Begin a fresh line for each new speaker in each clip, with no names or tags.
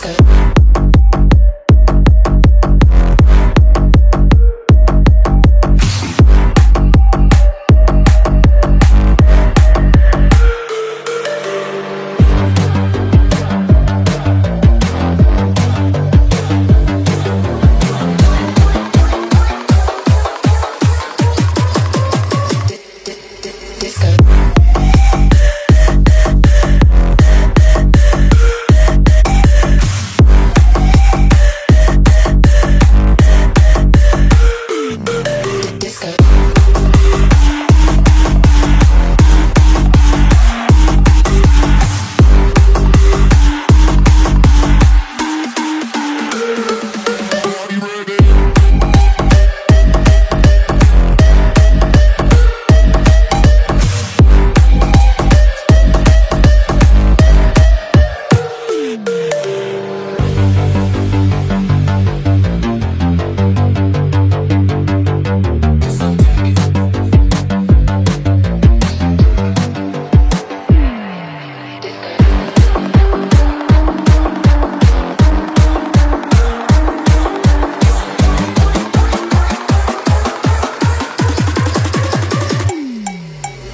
skirt.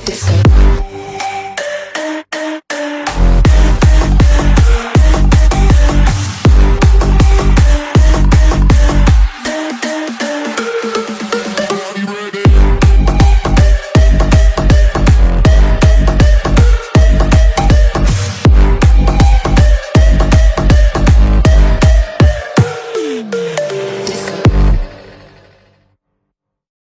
disco.